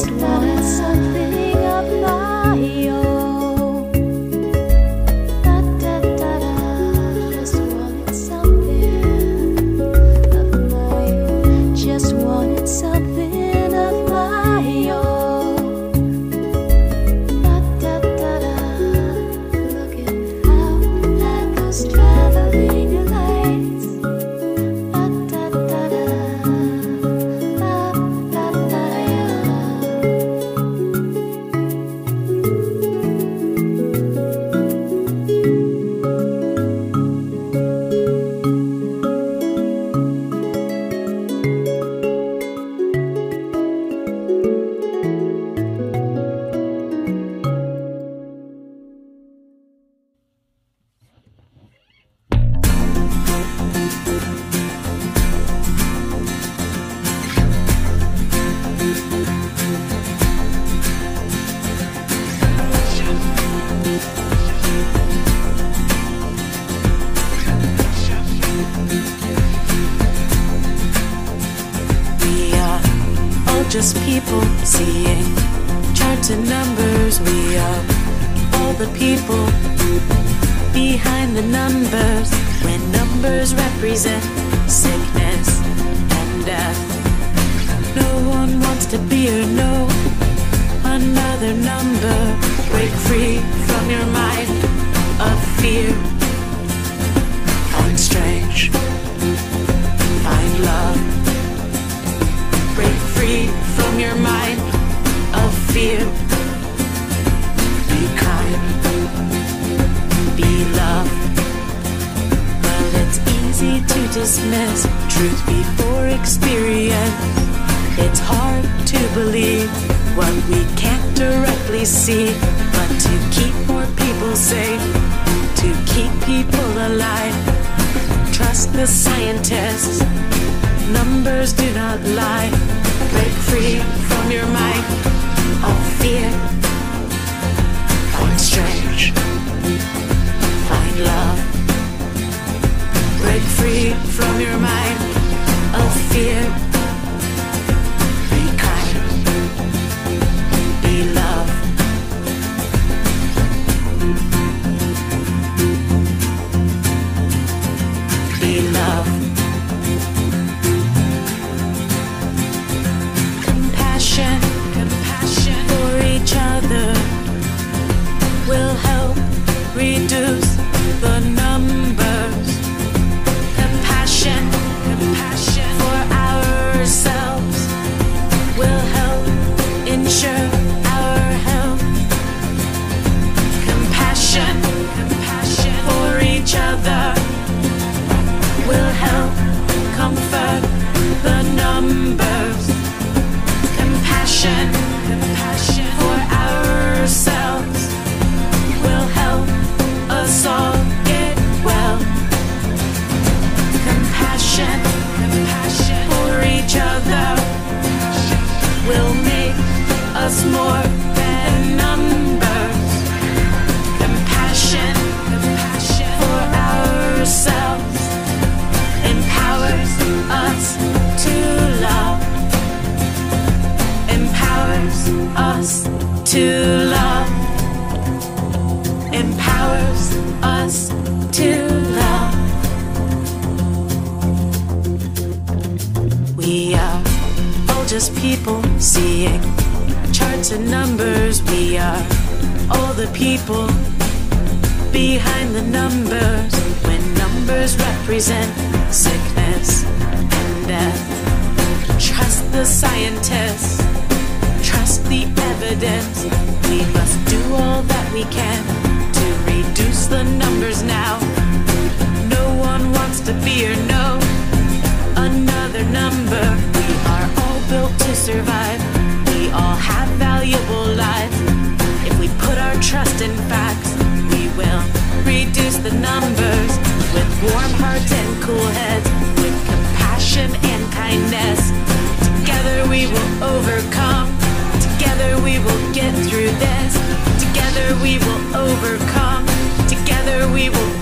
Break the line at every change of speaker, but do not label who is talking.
just
what we can't directly see, but to keep more people safe, to keep people alive. Trust the scientists, numbers do not lie. Break free from your mind. To love. Empowers us to love. We are all just people seeing charts and numbers. We are all the people behind the numbers. When numbers represent sickness and death, trust the scientists, the evidence. We must do all that we can to reduce the numbers now. No one wants to fear, no another number. We are all built to survive. We all have valuable lives. If we put our trust in facts, we will reduce the numbers with warm hearts and cool heads, overcome. Together we will